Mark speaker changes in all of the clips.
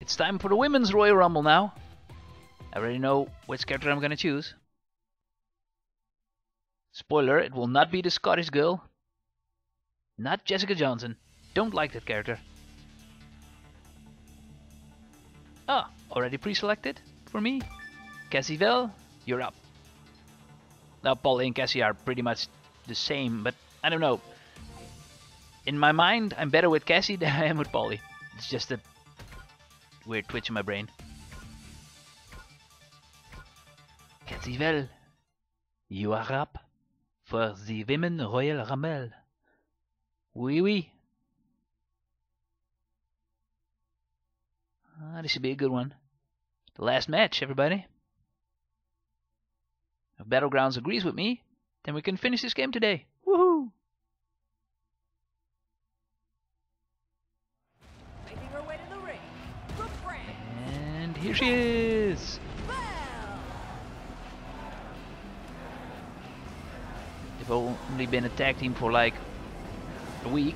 Speaker 1: It's time for the Women's Royal Rumble now. I already know which character I'm gonna choose. Spoiler, it will not be the Scottish girl. Not Jessica Johnson. Don't like that character. Ah, already pre-selected for me. Cassie Velle, you're up. Now Polly and Cassie are pretty much the same, but I don't know. In my mind, I'm better with Cassie than I am with Polly. It's just a weird twitch in my brain. Cassie Velle, you are up for the Women Royal Rumble. Oui, oui. Ah, this should be a good one. The last match, everybody. If Battlegrounds agrees with me, then we can finish this game today. They've only been a tag team for like a week.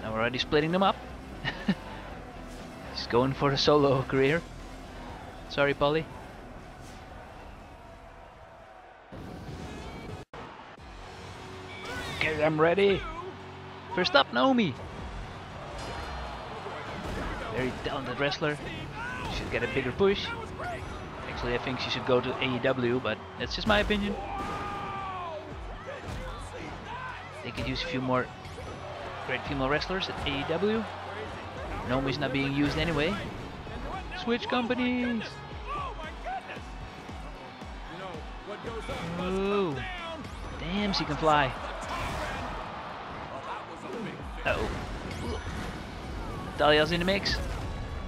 Speaker 1: Now we're already splitting them up. He's going for a solo career. Sorry, Polly. Okay, I'm ready. First up, Naomi. Very talented wrestler. Should get a bigger push. Actually, I think she should go to AEW, but that's just my opinion. They could use a few more great female wrestlers at AEW. Naomi's not being used anyway. Switch companies! Ooh. Damn, she can fly. Uh oh. Dahlia's in the mix.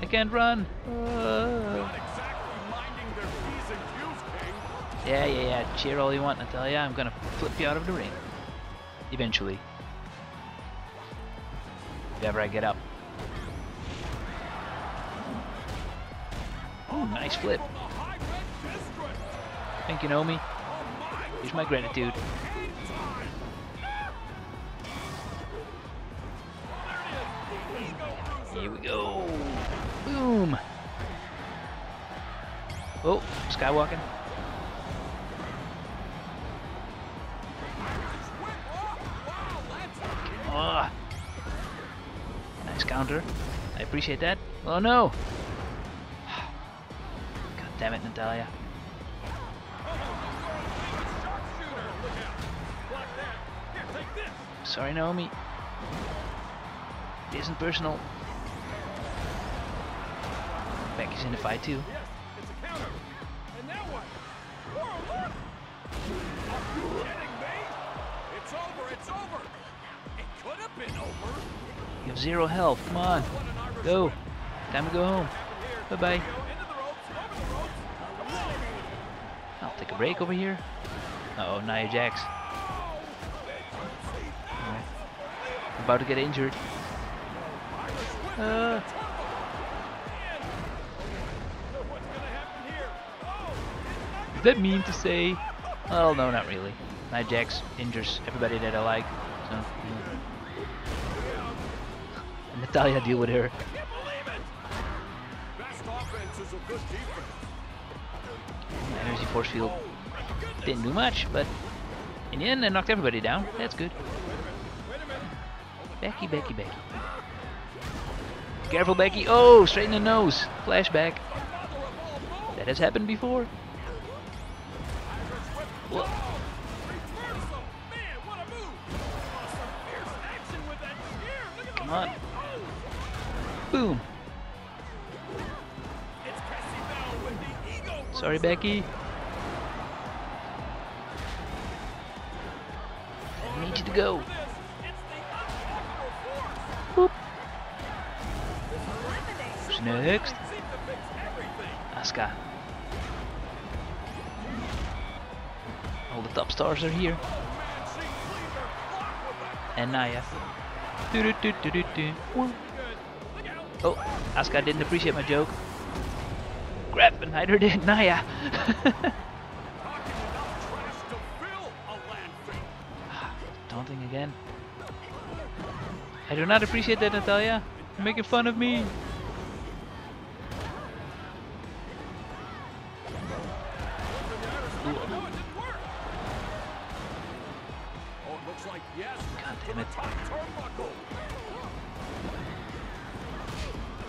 Speaker 1: I can't run. Uh. Yeah, yeah, yeah. Cheer all you want, Natalya. I'm gonna flip you out of the ring. Eventually. If ever I get up. Oh, nice flip. Thank you, Naomi. Here's my gratitude. Here we go. Boom. Oh, skywalking. Oh. Nice counter. I appreciate that. Oh no! God damn it, Natalya. Sorry, Naomi. It isn't personal. Becky's in the fight too. You have zero health. Come on. Go. Time to go home. Bye bye.
Speaker 2: Into the ropes, over the ropes.
Speaker 1: I'll take a break over here. Uh oh, Nia Jax. Alright. About to get injured. Uh, does that mean to say? Well, no, not really. Nia Jax injures everybody that I like. So. Natalya, deal with her. Energy force field didn't do much, but in the end, I knocked everybody down. That's good. Becky, Becky, Becky. Careful, Becky. Oh, straight in the nose. Flashback. That has happened before. Whoa. Come on. Boom. Sorry. Becky. I need you to go. Boop. Who's next? Asuka. All the top stars are here. And Nia. Do-do-do-do-do-do. Woo.
Speaker 2: good. Look out.
Speaker 1: Oh, Asuka didn't appreciate my joke. Crap, and neither did
Speaker 2: Nia. Ah.
Speaker 1: Taunting again. I do not appreciate that, Natalya. You're making fun of me. God damn it.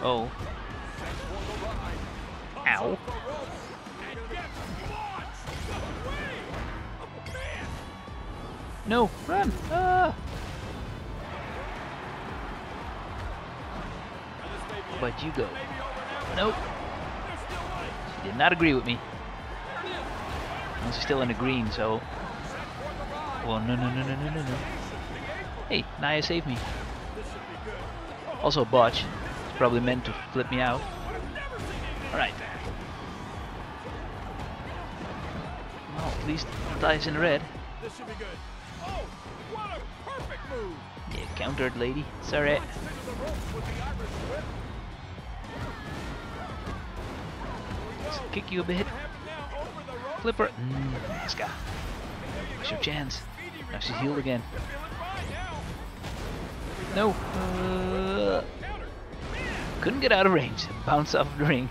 Speaker 1: Oh. Ow. No, run! Ah! But you go. Nope. She did not agree with me. And she's still in the green, so. Well, no, no, no, no, no, no, no. Hey, Nia saved me. Also, botch. Probably meant to flip me out. Alright. Well, at least Natalya's in red.
Speaker 2: This should be good. Oh, what a perfect move!
Speaker 1: Yeah, countered, lady. It's alright.
Speaker 2: Into the ropes with the Irish whip.
Speaker 1: Let's kick you a bit.
Speaker 2: Have it now over the ropes.
Speaker 1: Flipper. Mmm, Asuka. What's your chance? Now she's healed again.
Speaker 2: Feeling fine now.
Speaker 1: No. Uh. Couldn't get out of range. Bounce off the ring.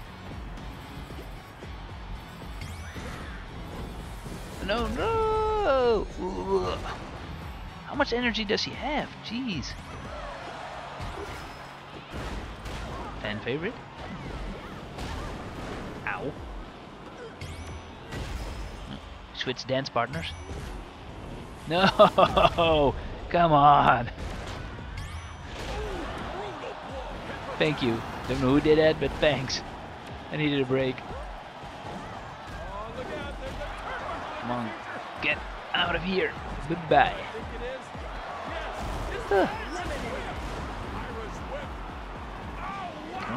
Speaker 1: No, no. How much energy does he have? Jeez. Fan favorite? Ow. Switch dance partners? No! Come on! Thank you. Don't know who did that, but thanks. I needed a break. Come on, get out of here. Goodbye.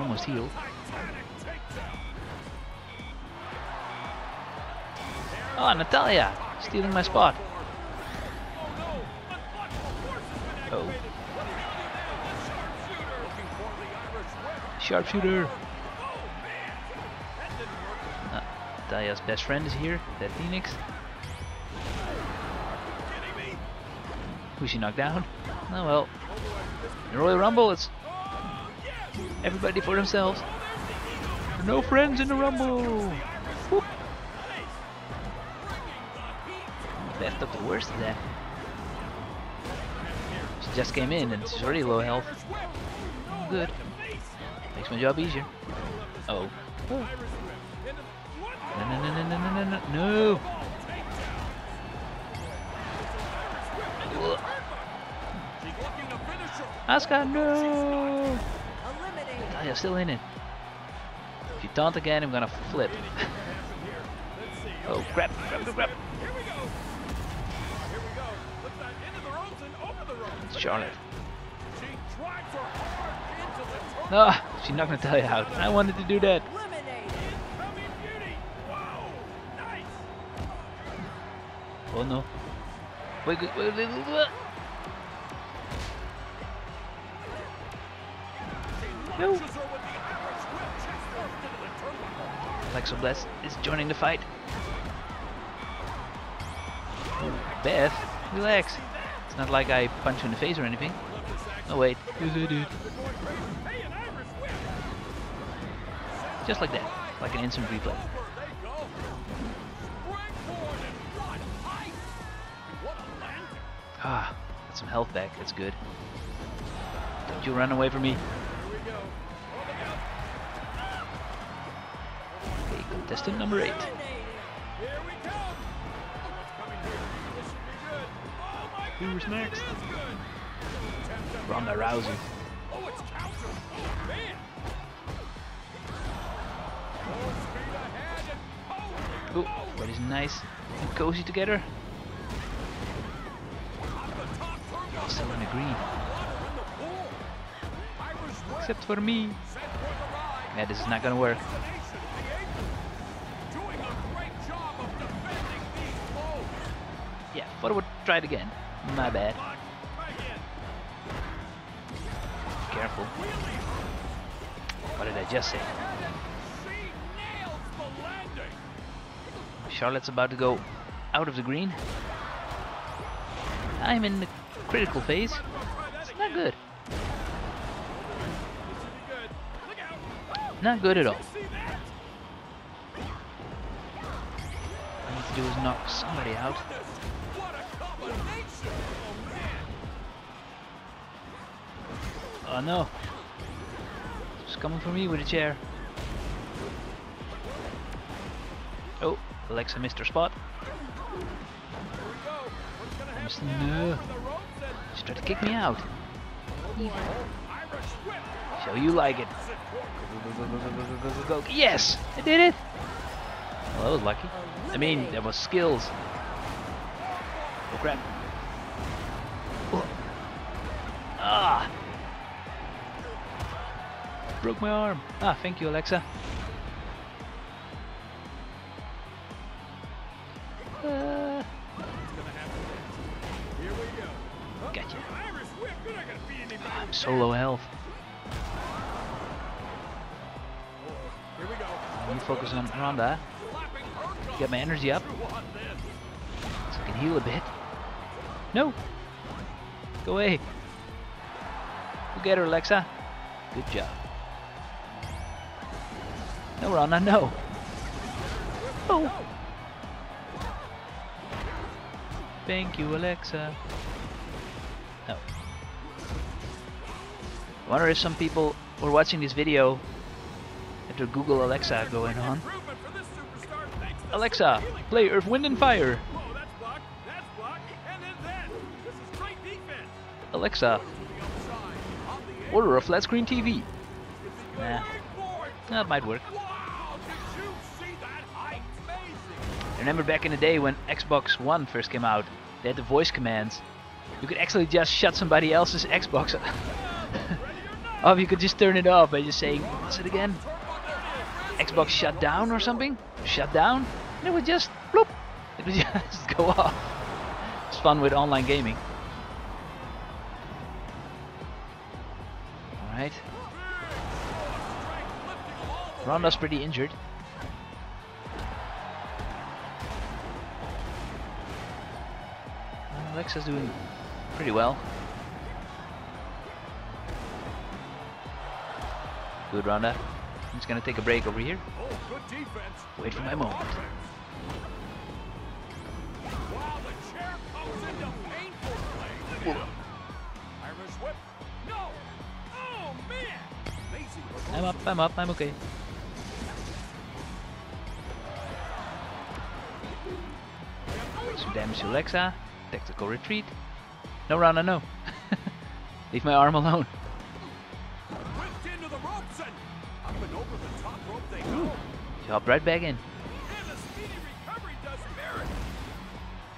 Speaker 1: almost healed. Oh, Natalya! Stealing my spot.
Speaker 2: Sharpshooter.
Speaker 1: Uh, Natalya's best friend is here, that Phoenix. Who's she knocked down? Oh well. In Royal Rumble, it's everybody for themselves. No friends in the Rumble. Whoop. Left up the worst of that. She just came in and she's already low health. Good. Makes my job easier. Oh. No, no, no, no, no, no, no, no. No. Ugh.
Speaker 2: She's looking to finish her.
Speaker 1: Asuka, no.
Speaker 3: Eliminated.
Speaker 1: Natalya still in it. If you taunt again, I'm gonna flip. Oh crap, crap, crap, crap.
Speaker 2: Here we go. Here we go. Looks like into the ropes and over the ropes.
Speaker 1: Charlotte.
Speaker 2: She drives her hard into the turn.
Speaker 1: No, she knocked Natalya out. I wanted to do that. Oh no. Wait, wait, wait, wait, wait. No. Alexa Bliss is joining the fight. Beth, relax. It's not like I punch you in the face or anything. Oh wait, Just like that, like an instant replay. Ah, got some health back. That's good. Don't you run away from me. Okay, contestant number eight. Who's next? Ronda
Speaker 2: come. Oh,
Speaker 1: what is nice and cozy together. Still in the green, except for me. Yeah, this is not gonna work. Yeah, would try it again. My bad. Careful. What did I just say? Charlotte's about to go out of the green. I'm in the critical phase. It's not good. Not good at all. I need to do is knock somebody out.
Speaker 2: Oh
Speaker 1: no. Just coming for me with a chair. Alexa, Mr. Spot.
Speaker 2: Mister
Speaker 1: no. Just try to kick me out. So you like it. Go, go, go, yes! I did it! Well, that was lucky. I mean, there was skills. Oh, crap. Oh. Ah! Broke my arm. Ah, thank you, Alexa. So low health. You focus on Ronda. Get my energy up. So I can heal a bit. No! Go away. Go get her, Alexa. Good job. No, Rana, no. Oh. Thank you, Alexa. No. I wonder if some people were watching this video after Google Alexa going on. Alexa, play Earth, Wind, and Fire. Alexa, order a flat screen TV. Nah, that might work. I remember back in the day when Xbox One first came out, they had the voice commands. You could actually just shut somebody else's Xbox Off. You could just turn it off by just saying, what's it again? Xbox shut down or something? Shut down? And it would just, bloop, it would just go off. It's fun with online gaming. Alright, Ronda's pretty injured. Alexa's doing pretty well. Good round up. I'm just gonna take a break over here. Wait for my moment. I'm up, I'm up, I'm okay. Some damage to Lexa. Tactical retreat. No, Rana, no. Leave my arm alone. Hop right back in.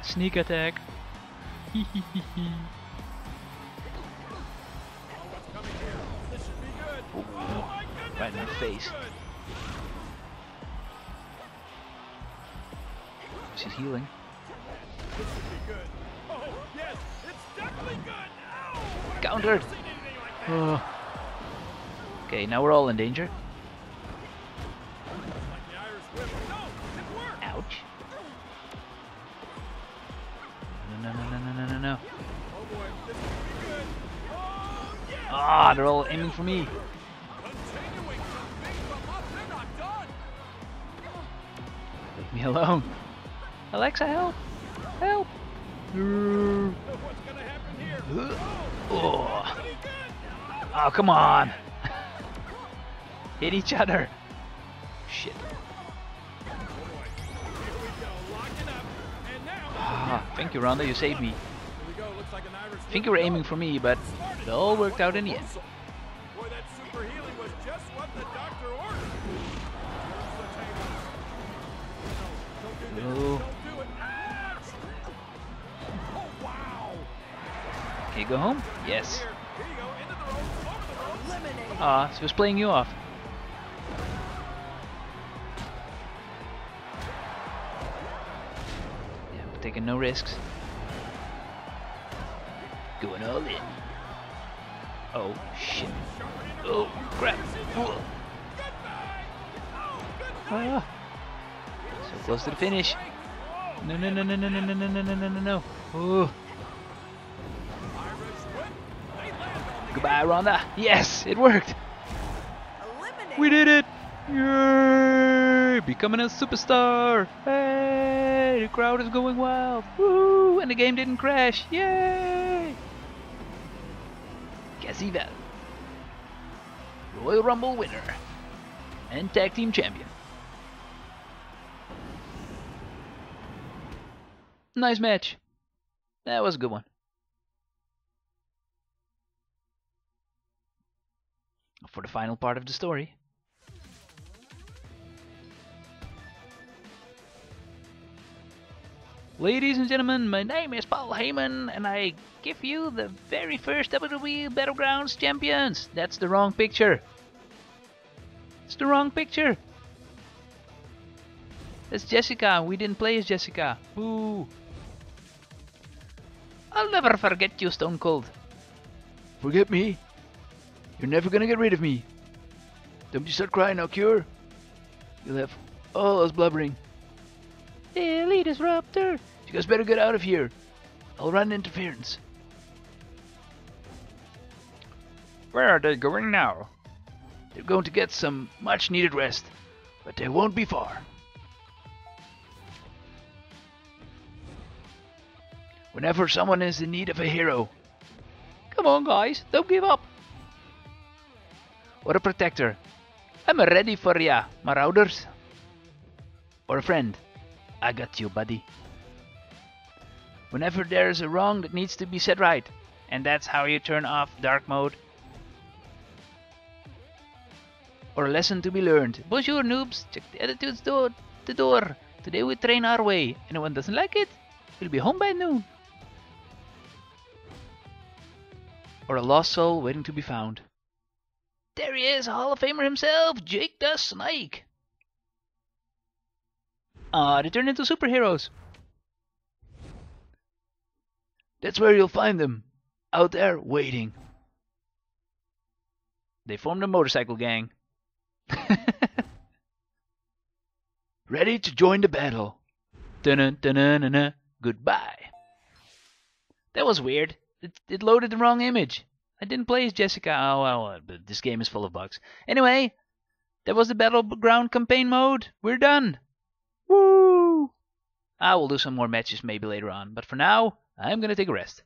Speaker 1: Sneak attack. Right in the face. She's healing.
Speaker 2: Oh, yes,
Speaker 1: Countered.
Speaker 2: Like
Speaker 1: oh. Okay, now we're all in danger.
Speaker 2: no,
Speaker 1: no, no. Ah, they're all aiming for me. Leave me alone. Alexa, help! Help! Oh, oh come on! Hit each other! Shit. Ah, thank you, Ronda, you saved me. I think you were aiming for me, but it all worked out in the end.
Speaker 2: No.
Speaker 1: Okay, go home? Yes.
Speaker 2: Ah,
Speaker 3: uh,
Speaker 1: so he was playing you off. Yeah, taking no risks. All in. Oh, shit. Oh, crap.
Speaker 2: Oh.
Speaker 1: Ah. So close to the finish. No, no, no, no, no, no, no, no, no, no, no, no. Oh, goodbye, Ronda. Yes, it worked. We did it! Yay! Becoming a superstar! Hey! The crowd is going wild! Woo! And the game didn't crash! Yay! Cassie Velle. Royal Rumble winner and tag team champion. Nice match. That was a good one. For the final part of the story. Ladies and gentlemen, my name is Paul Heyman, and I give you the very first WWE Battlegrounds champions. That's the wrong picture. It's the wrong picture. That's Jessica. We didn't play as Jessica. Boo. I'll never forget you, Stone Cold. Forget me? You're never gonna get rid of me. Don't you start crying now, Cure. You'll have all us blubbering. Daily Disruptor! You guys better get out of here. I'll run interference. Where are they going now? They're going to get some much needed rest, but they won't be far. Whenever someone is in need of a hero, come on, guys, don't give up. Or a protector, I'm ready for ya, marauders. Or a friend, I got you, buddy. Whenever there's a wrong that needs to be set right, and that's how you turn off dark mode. Or a lesson to be learned. Bonjour, noobs. Check the attitudes door. The door. Today we train our way. Anyone doesn't like it? We'll be home by noon. Or a lost soul waiting to be found. There he is, Hall of Famer himself, Jake the Snake. Ah, they turn into superheroes. That's where you'll find them. Out there, waiting. They formed a motorcycle gang. Ready to join the battle. Dun dun dun dun Goodbye. That was weird. It, it loaded the wrong image. I didn't play as Jessica. Oh well, uh, but this game is full of bugs. Anyway, that was the battleground campaign mode. We're done. Woo! I will do some more matches maybe later on, but for now, I'm gonna take a rest.